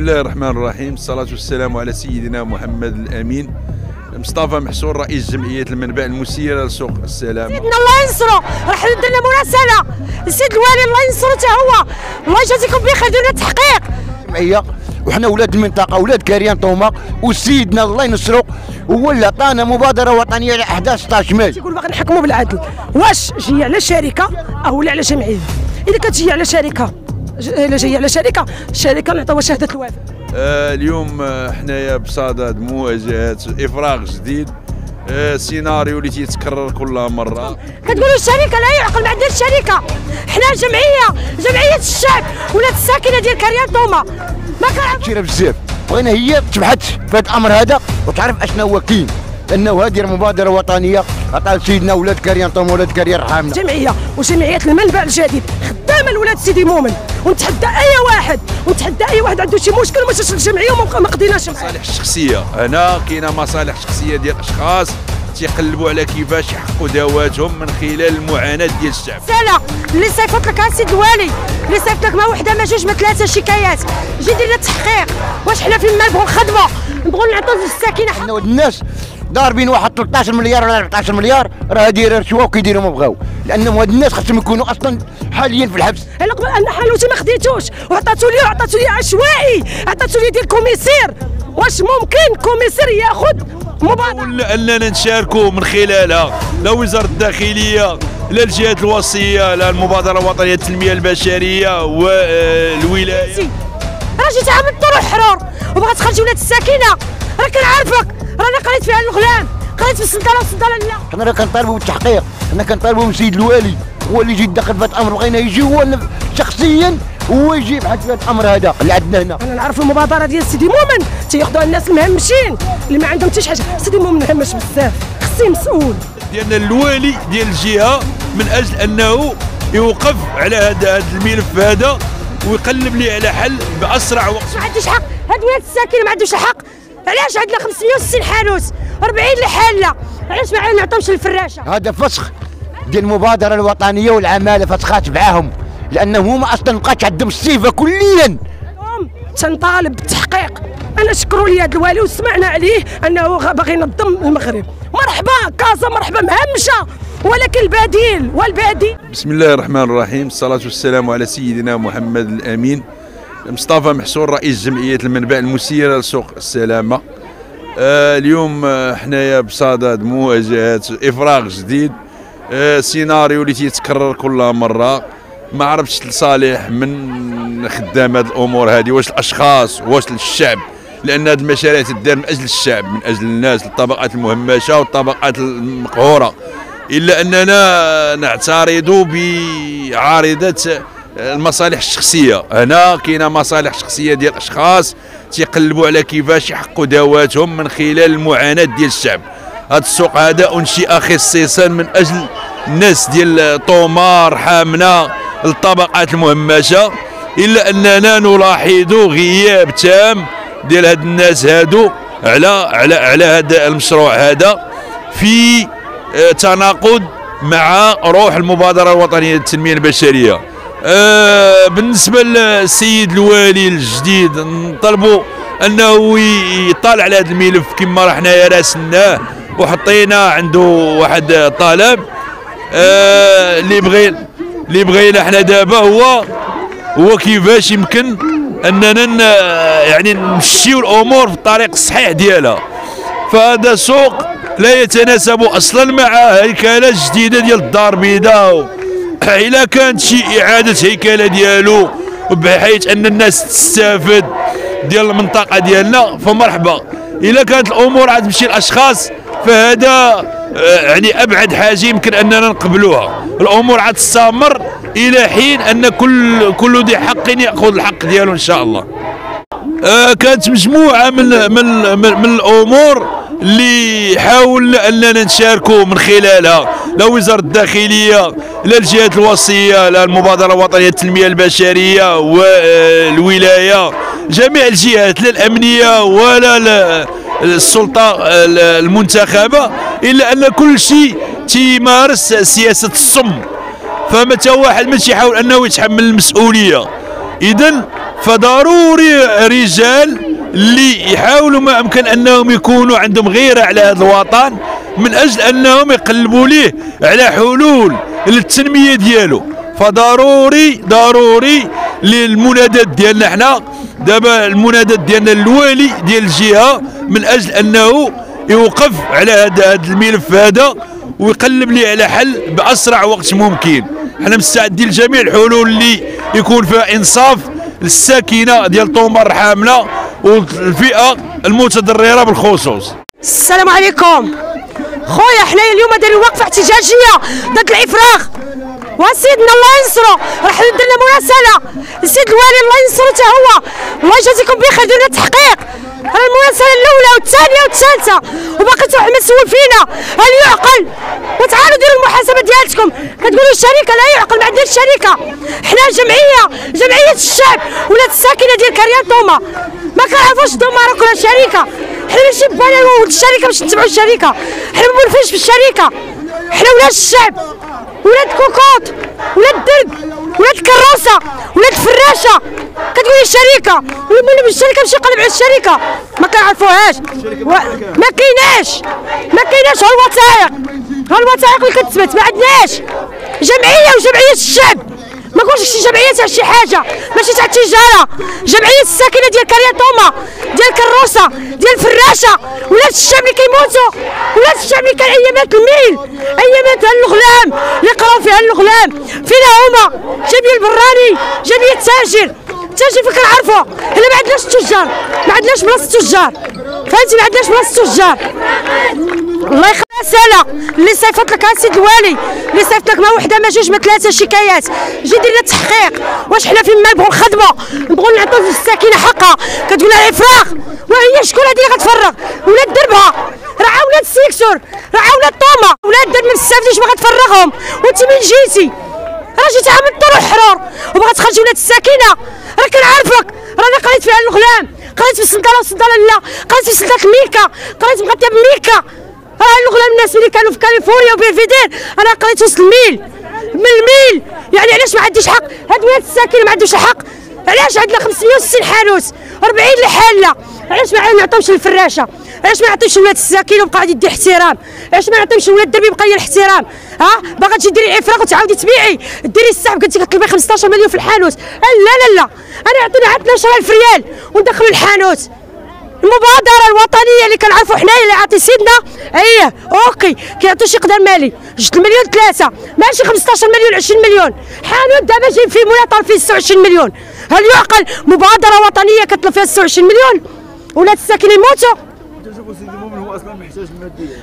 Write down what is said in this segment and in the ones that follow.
الله الرحمن الرحيم الصلاة والسلام على سيدنا محمد الأمين مصطفى محسون رئيس جمعية المنبع المسيرة لسوق السلام سيدنا الله ينصرو راح درنا مراسله السيد الوالي الله ينصرو حتى هو الله يجازيكم بخير درنا تحقيق الجمعيه وحنا أولاد المنطقة أولاد كاريان طوما وسيدنا الله ينصرو هو اللي عطانا مبادره وطنيه على احداث 16 ماي تيقول باغي نحكموا بالعدل واش جاية على شركه أو لا على جمعيه اذا كانت جاية على شركه ج- الا جاية على شركة الشركة نعطيوها شهاده الوفاة. آه اليوم آه، حنايا بصدد مواجهة إفراغ جديد آه سيناريو اللي تيتكرر كل مرة. كتقولوا الشركة لا يعقل ما عندناش شركة. حنا جمعية جمعية الشعب ولاد الساكنة ديال كريان طوما ما كثيره بزاف بغينا هي تبحث في هذا الأمر هذا وتعرف اشنا هو كاين. إنه هذه مبادره وطنيه عطاها سيدنا ولاد كاريان طوما ولاد كاريان رحمنا جمعية وجمعية المنبع الجديد. خدامه لولاد سيدي مؤمن ونتحدى أي واحد ونتحدى أي واحد عنده شي مشكل وما جاش للجمعيه وما ما قضيناش معاه. مصالح الشخصية هنا كاينة مصالح شخصية ديال أشخاص تيقلبوا على كيفاش يحققوا دواتهم من خلال المعاناة ديال الشعب. رساله اللي صيفط لك السيد الوالي اللي صيفط لك ما وحدة ما جوج ما ثلاثة شكايات جي دير لنا تحقيق واش حنا فين ما نبغوا الخدمه نبغوا نعطوا للساكنه الناس ضاربين واحد 13 مليار ولا 14 مليار راه دايره رشوه وكيديروا ما بغاو. لأنهم هاد الناس خاصهم يكونوا أصلا حاليا في الحبس. على قبل أن حالوتي ما خديتوش. وعطاتو لي وعطاتو لي عشوائي. عطاتو لي ديال كوميسير. واش ممكن كوميسير ياخذ مبادرة؟ اننا نشاركوا من خلالها. لا وزارة الداخلية لا الجهات الوصية لا المبادرة الوطنية للتنميه البشرية والولايه سي راه جيت عامل طرق حرور. وبغات تخرج ولاد الساكنة. راه كنعرفك راني قريت فيها الغلام قريت في السلطنه والسلطنه لا حنا راه كنطالبوا بالتحقيق حنا كنطالبوا من سيد الوالي. هو اللي يجي يدخل في هذا الأمر بغينا يجي هو شخصيا هو يجي يبحث في هذا الأمر هذا اللي عندنا هنا. أنا نعرف المبادرة ديال سيدي مؤمن تياخذوها الناس المهمشين اللي ما عندهم حتى شي حاجة. سيدي مؤمن مهمش بزاف خصي مسؤول. ديالنا الوالي ديال الجهة من أجل أنه يوقف على هذا هذا الملف هذا ويقلب لي على حل بأسرع وقت. ما عنديش حق. هاد ولاد الساكنه ما عندوش الحق علاش عندنا 560 حانوت؟ 40 الحالة. علاش ما نعطيوش الفراشة؟ هذا فسخ. ديال المبادرة الوطنية والعمالة فسخات معاهم. لانهم هما أصلا مابقاتش عندهم السيفة كليا. اليوم تنطالب بالتحقيق. أنا شكروا لي هذا الوالي وسمعنا عليه أنه باغي ينظم المغرب. مرحبا كازا مرحبا مهمشة. ولكن البديل والبديل بسم الله الرحمن الرحيم. الصلاة والسلام على سيدنا محمد الأمين. مصطفى محسون رئيس جمعية المنبع المسيرة لسوق السلامة. آه اليوم آه، حنايا بصدد مواجهة إفراغ جديد. آه سيناريو اللي تيتكرر كل مرة. ما عرفتش لصالح من خدام هذه الأمور هذه واش الأشخاص واش الشعب؟ لأن هذه المشاريع تدار من أجل الشعب من أجل الناس الطبقات المهمشة والطبقات المقهورة. إلا أننا نعترض بعارضة المصالح الشخصية. هنا كاينة مصالح شخصية ديال أشخاص تيقلبوا على كيفاش يحققوا دواتهم من خلال المعاناة ديال الشعب. هذا السوق هذا أنشئ خصيصا من أجل الناس ديال طومار حامنا الطبقات المهمشة إلا أننا نلاحظ غياب تام ديال هاد الناس هادو على على على هذا المشروع هذا في آه، تناقض مع روح المبادرة الوطنية للتنمية البشرية. آه، بالنسبة للسيد الوالي الجديد نطلبوا أنه ي- يطالع على هذا الملف كما راه حنايا وحطينا عنده واحد طلب آه، اللي بغي اللي بغينا حنا دابا هو هو كيفاش يمكن أننا يعني نمشيو الأمور في الطريق الصحيح ديالها. فهذا سوق لا يتناسب أصلا مع هيكلة جديدة ديال الدار البيضاء. الا كانت شي إعادة هيكلة ديالو بحيث أن الناس تستافد ديال المنطقة ديالنا فمرحبا. الا كانت الأمور عاد تمشي الأشخاص فهذا آه، يعني أبعد حاجة يمكن أننا نقبلوها. الأمور عاد تستمر إلى حين أن كل كل ذي حق يأخذ الحق ديالو إن شاء الله. آه، كانت مجموعة من من من, من الأمور اللي حاولنا أننا نشاركوا من خلالها لا وزارة الداخلية لا الجهات الوصية لا المبادرة الوطنية للتنميه البشرية والولاية جميع الجهات لا الأمنية ولا ال- السلطة ال- المنتخبة إلا أن كل شيء تيمارس سياسة الصم. فمتى واحد ماشي يحاول أنه يتحمل المسؤولية. اذا فضروري رجال اللي يحاولوا ما أمكن أنهم يكونوا عندهم غيره على هذا الوطن من أجل أنهم يقلبوا ليه على حلول للتنميه ديالو. فضروري ضروري للمنادات ديالنا حنا. دابا المنادات ديالنا الوالي ديال الجهة من أجل أنه يوقف على هذا الملف هذا ويقلب لي على حل بأسرع وقت ممكن. حنا مستعدين لجميع الحلول اللي يكون فيها إنصاف للساكنة ديال طومر حاملة. والفئة المتضرره بالخصوص. السلام عليكم. خويا حنايا اليوم دايرين وقفة احتجاجية. ضد الافراغ وسيدنا الله ينصرو. راح ندير لنا مراسلة. السيد الوالي الله ينصرو حتى هو. الله يجازيكم بخير. درنا تحقيق. المراسلة الأولى والثانية والثالثة. وباقي تروح مسؤول فينا هل يعقل؟ وتعالوا ديروا المحاسبة ديالتكم. كتقولوا الشركة لا يعقل. ما عندناش شركه حنا جمعية. جمعية الشعب. ولات الساكنة ديال كريان طوما ما كنعرفوش راه كلها شركه حنا ماشي بانا ولد الشركة باش نتبعوا الشركة حنا ما مولفينش في الشركة حنا ولاد الشعب ولاد كوكوط ولاد درب ولاد كروسة ولاد فراشة. كتقولي الشركة ولا بالشركة مشي قلب على الشركة ما كنعرفوهاش. و... ما كايناش. ما كايناش. ها الوثائق. ها الوثائق اللي كتثبت ما عندناش. جمعية وجمعية الشعب. ما نقولش شي جمعية تاع شي حاجة. ماشي تاع التجاره جمعية الساكنة ديال كريا طوما ديال كروسة ديال فراشة. ولاد الشعب اللي كيموتوا. ولاد الشعب اللي كان أيامات الميل أيامات الغلام اللي قراو فيها الغلام فينا هما. جمعيه البراني جمعيه التاجر التاجر فين كنعرفوا حنا ما عندناش التجار ما عندناش بلاصة التجار. فهمتي؟ ما عندناش بلاصة التجار. الله يخلي رساله اللي صيفط لك السيد الوالي. اللي صيفط لك ما وحدة ما جوج ما ثلاثة شكايات جي دير لنا تحقيق. واش حنا فين ما نبغوا الخدمة؟ نبغوا نعطيو للساكنه حقها. كتقول لها إفراغ. وهي شكون هذه اللي غتفرغ؟ ولاد دربها. راه ولاد السيكسور راه ولاد طوما ولاد درب من السافديش باغا تفرغهم وانت من جيتي راه جيتي عام الطرق الحرور وبغا تخرج ولاد الساكنة. راه كنعرفك راني قريت فيها الغلام. قريت في السلطنه والسلطنه لا. قريت في سلطنه ميكا. قريت مغطيه بميكا راه الغلام الناس اللي كانوا في كاليفورنيا وبيرفيدير أنا قريت وسط الميل. من الميل. يعني علاش ما عنديش حق؟ هاد ولاد الساكنه ما عندوش الحق علاش عندنا 560 حانوت؟ 40 الحاله علاش ما نعطيوش للفراشه علاش ما نعطيوش ولاد الساكنه وبقى غادي يدي احترام؟ علاش ما نعطيوش ولاد الدربي يبقى الاحترام ها؟ باغا تجي ديري افراغ وتعاودي تبيعي. ديري السحب قلتي كتطلبي 15 مليون في الحانوت. لا لا لا أنا عطوني عاد 12000 ريال وندخلوا الحانوت. المبادرة الوطنية اللي كنعرفوا حنايا اللي عاطي سيدنا إيه OK كيعطيو شي قدر مالي. 2 مليون ثلاثة. ماشي 15 مليون 20 مليون. حانوت دابا جاي فيه مولا طالب فيه 26 مليون. هل يعقل مبادرة وطنية كتطلب فيها 26 مليون؟ ولاد الساكنين يموتوا؟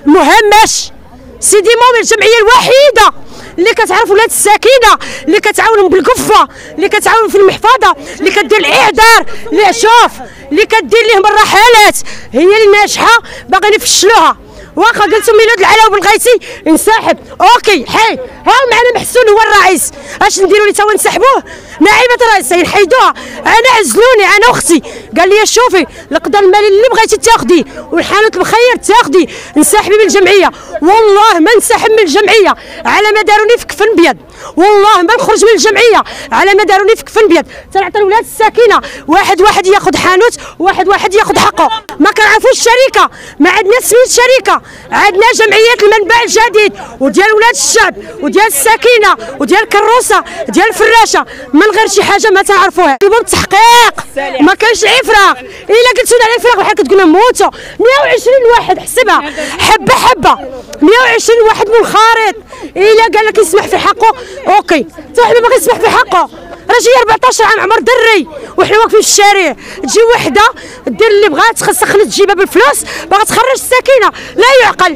مهمش سيدي مؤمن الجمعية الوحيدة اللي كتعرف ولاد الساكنة اللي كتعاونهم بالقفة اللي كتعاون في المحفظة اللي كدير الاعذار اللي شوف اللي كدير لهم الرحلات. هي اللي ناجحة باغيين يفشلوها. واخا قلتو ميلاد العلاوي بالغيتي انسحب. أوكي حي. ها معنا محسون هو الرئيس. أش نديروا لي توا نسحبوه؟ نائبه الرئيس ينحيدوها أنا عزلوني أنا أختي. قال لي شوفي القدر المالي اللي بغيتي تاخدي والحانوت المخير تاخدي. انسحبي من الجمعية. والله ما انسحب من الجمعية. على ما داروني في كفن ابيض والله ما نخرج من الجمعية. على ما داروني في كفن ابيض تنعطي الولاد الساكنة. واحد واحد ياخذ حانوت واحد واحد ياخذ حقه. ما كنعرفوش الشركة. ما عندنا سميت شركه عندنا جمعية المنبع الجديد وديال ولاد الشعب وديال الساكنة وديال الكروسة ديال الفراشة. من غير شي حاجة ما تعرفوها. يبغوا التحقيق ما كانش افراغ إلا قلتوا لنا افراغ بحال كتقولوا موتوا 120 واحد حسبها. حبة حبة. 120 واحد منخرط. إلا قال لك يسمح في حقه OK. صاحبي باغي يسمح في حقه راه جاي 14 عام عمر دري. وحنا واقفين في الشارع. تجي وحدة دير اللي بغات خاصها تجيبها بالفلوس. باغا تخرج الساكنه لا يعقل.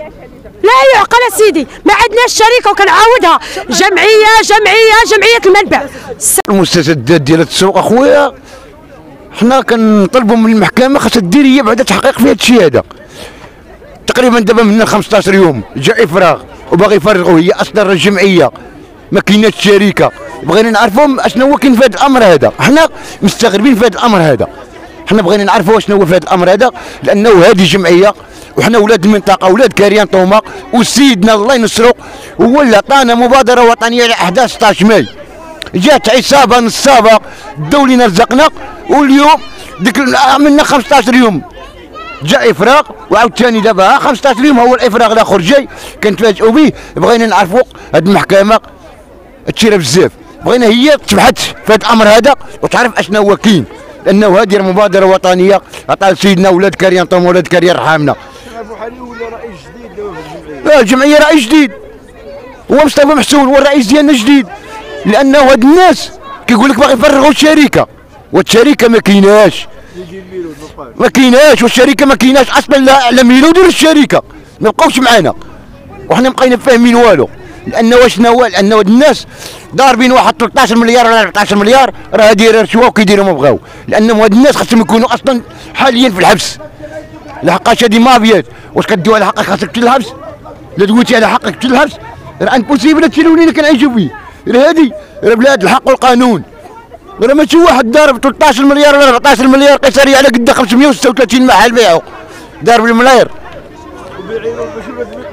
لا يعقل سيدي ما عندناش شركه وكنعاودها. جمعية جمعية جمعية المنبع. المستجدات ديال السوق أخويا. حنا كنطلبوا من المحكمة خاصها دير هي بعدا تحقيق في هذا الشيء هذا. تقريبا دابا من 15 يوم. جاء إفراغ. وباغي يفرغوا هي اصدر الجمعية. ما كايناش شركة. بغينا نعرفوا أشنو هو كاين في هذا الأمر هذا. حنا مستغربين في هذا الأمر هذا. حنا بغينا نعرفوا شنو هو في هذا الأمر هذا لأنه هذه جمعيه وحنا ولاد المنطقة ولاد كاريان طوما وسيدنا الله ينصرو هو اللي عطانا مبادرة وطنية على أحداث 16 ماي. جات عصابة نصابة لينا رزقنا واليوم ديك عملنا 15 يوم جاء إفراغ وعاود ثاني دابا 15 يوم هو الإفراغ الآخر جاي. كنتفاجئوا به بغينا نعرفوا هاد المحكمة تشيرها بزاف. بغينا هي تبحث في هذا الأمر هذا وتعرف أشنو هو كاين. لأنه هذه مبادرة وطنية. عطاها سيدنا ولاد كريان طوم ولاد كريان رحمنا. لا الجمعية رئيس جديد. هو مصطفى محسون هو الرئيس ديالنا جديد. لأنه هاد الناس كيقول لك باغي يفرغوا الشركة. والشركة ما كايناش. ما كايناش والشركة ما كايناش. أصلا لا لا ميلود ولا الشركة. ما بقاوش معانا. وحنا بقينا فاهمين والو. لأنه واش لأنه هاد الناس ضاربين واحد 13 مليار ولا 14 مليار راه داير رشوه وكيديروا ما بغاو. لأنهم هاد الناس خاصهم يكونوا أصلا حاليا في الحبس. لحقاش هادي مافيات واش كدوي على حقك خاصك تلحبس لا دويتي على حقك تلحبس راه impossible هادشي اللي كنعيشوا فيه. راه هادي راه بلاد الحق والقانون. راه ماشي واحد ضارب 13 مليار ولا 14 مليار قيصري على قد 536 محل بيعوا ضارب الملاير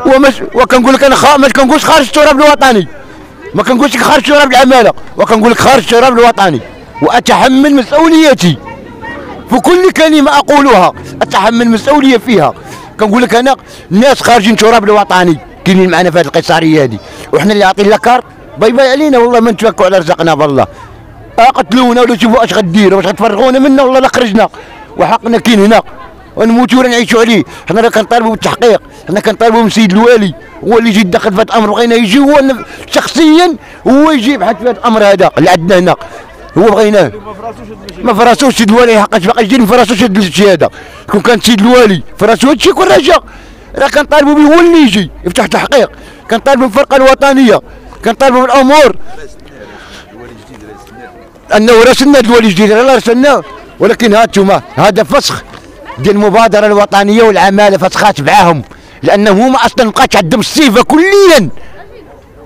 ومش وكنقول لك أنا خا... ما كنقولش خارج التراب الوطني. ما كنقولش خارج التراب العمالة. وكنقول لك خارج التراب الوطني. وأتحمل مسؤوليتي. في كل كلمة أقولها أتحمل مسؤولية فيها. كنقول لك أنا الناس خارجين تراب الوطني. كاينين معنا في هذه القيصريه هذه. وحنا اللي عاطين لك كارت. bye bye علينا والله ما نتفكوا على رزقنا بالله. قتلونا ولا شوفوا أش غديروا واش غتفرغونا منا والله لا خرجنا. وحقنا كاين هنا. ونموتوا نعيشوا عليه. حنا راه كنطالبوا بالتحقيق. حنا كنطالبوا من السيد الوالي. هو اللي يجي يدخل في هذا الأمر. بغينا يجي هو شخصيا هو يجي يبحث في هذا الأمر هذا اللي عندنا هنا. هو بغيناه ما فراسوش السيد الوالي حقاش باقي يجي ما فراسوش الشيء هذا. كون كان السيد الوالي فراسو الشيء كون رجع راه كنطالبوا به هو اللي يجي يفتح تحقيق. كنطالبوا بالفرقه الوطنية. كنطالبوا بالامور أنه راسلنا الدول الجديده لا راسلناه ولكن هانتوما هذا فسخ. ديال المبادرة الوطنية والعمالة فسخات معاهم. لأنه هما أصلا مابقاتش عندهم الصفه كليا.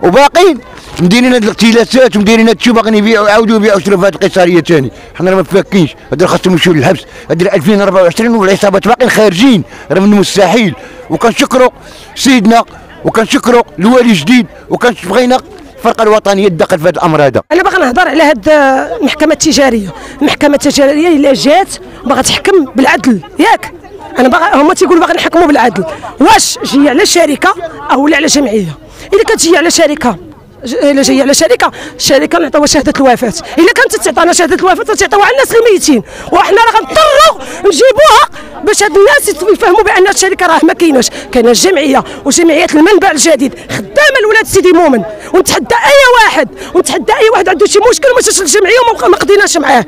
وباقيين مديرين هاد الاغتيالات ومديرين هاد الشيء باغيين يبيعوا يعاودوا يبيعوا شرفات القيصريه ثاني حنا ما مفكينش هادو خاصهم يمشيو للحبس. هادو 2024 والعصابات باقيين خارجين. راه من المستحيل وكنشكروا سيدنا وكنشكروا الوالي الجديد وكنبغينا الفرقة الوطنية تدخل في هذا الأمر هذا. أنا باغا نهضر على هاد المحكمة التجارية. المحكمة التجارية إلا جات باغا تحكم بالعدل. ياك؟ أنا باغا هما تيقولوا باغي نحكموا بالعدل. واش جاية على شركة أو على جمعية؟ اذا كانت جاية على شركة. إلا جاية على شركة. الشركة نعطيوها شهادة الوفاة. إلا كانت تعطينا شهادة الوفاة تعطيوها على الناس الميتين. وحنا راه غنضطروا نجيبوها باش هاد الناس يفهموا بأن الشركة راه ما كايناش. كاينة الجمعية وجمعية المنبع الجديد. خدامة لولاد سيدي مؤمن ونتحدى أي واحد ونتحدى أي واحد عنده شي مشكل وما للجمعيه وما قضيناش معاه.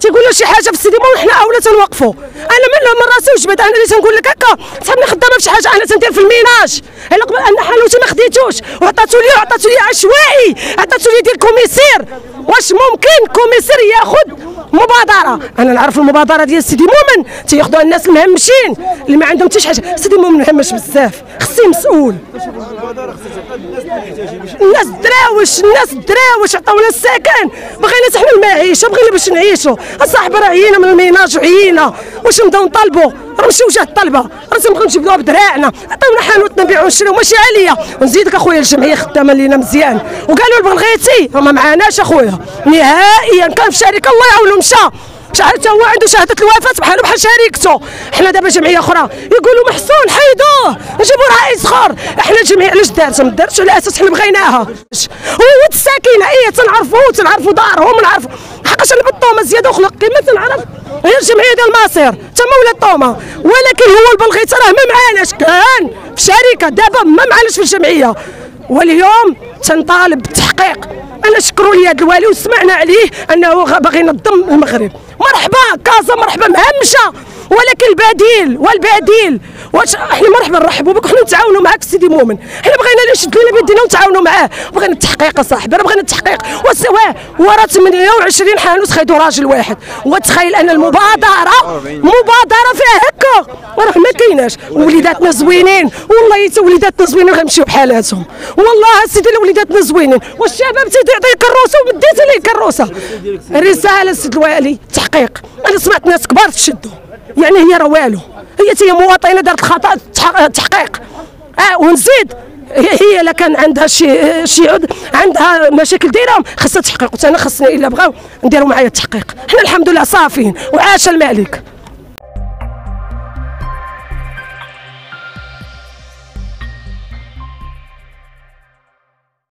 تيقولوا شي حاجة في السيدي مول حنا أولا تنوقفوا. أنا من من راسي وجبت أنا اللي تنقول لك هكا. صحابني خدامه في شي حاجة؟ أنا تندير في الميناج. إلا قبل ان حلوتي ما خديتوش؟ وعطاتو لي عطاتو لي عشوائي عطاتو لي ديال commissaire. واش ممكن commissaire ياخذ مبادرة؟ أنا نعرف المبادرة ديال سيدي مومن تياخذوها الناس المهمشين اللي ما عندهم حتى شي حاجة. سيدي مومن مهمش بزاف. خصي مسؤول. الناس دراوش الناس دراوش عطاونا السكن. بغينا حنا المعيشة بغينا باش نعيشوا. اصاحبي راه عيينا من ال ménage وعيينا واش نبداو نطالبوا راه ماشي وجه الطلبة. راه تنبغيو نجبدوها بدراعنا. عطاونا حانوت نبيعوا ونشريو. ماشي عليا. ونزيدك أخويا الجمعية خدامة لينا مزيان. وقالوا بغيتي ما معناش أخويا. نهائيا كان في شركة الله يعاونو مشى. حتى هو عنده شهاده الوفاه بحالو بحال شريكته حنا دابا جمعية أخرى. يقولوا محسون حيدوه نجيبوا رئيس اخر إحنا الجمعيه علاش دارت ما دارتش على أساس حنا بغيناها. هو الساكنه إيه تنعرفوا تنعرفوا دارهم نعرفوا حقاش أنا بالطومه زيادة وخلق كما تنعرف. هي الجمعيه ديال المصير تما ولا الطومه ولكن هو البلغيت راه ما معاناش. كان في شركة دابا ما معاناش في الجمعية. واليوم تنطالب بالتحقيق أنا شكروا لي هذا الوالي وسمعنا عليه أنه باغي ينظم المغرب. مرحبا كازا مرحبا مهمشة. ولكن البديل والبديل. واش إحنا مرحبا نرحبوا بك وحنا نتعاونوا معاك سيدي مؤمن. حنا بغينا اللي يشد لنا بيدينا ونتعاونوا معاه. بغينا التحقيق اصاحبي راه بغينا التحقيق. وسواه وراه 28 حانوت خيدوا راجل واحد. وتخيل أن المبادرة مبادرة فيها هكا. راه ما كايناش. وليداتنا زوينين. والله حتى وليداتنا زوينين غيمشيو بحالاتهم. والله سيدي وليداتنا زوينين. والشباب تيدي يعطي كروسه ومديت ليه كروسه رسالة سيد الوالي تحقيق. أنا سمعت ناس كبار تشدوا. يعني هي راه والو. هي تي مواطنة دارت الخطا تحقيق آه ونزيد. هي الا كان عندها شي شي عد عندها مشاكل دايرهم خاصها تحقيق وأنا خاصني إلا بغاو نديروا معايا التحقيق. حنا الحمد لله صافيين وعاش الملك.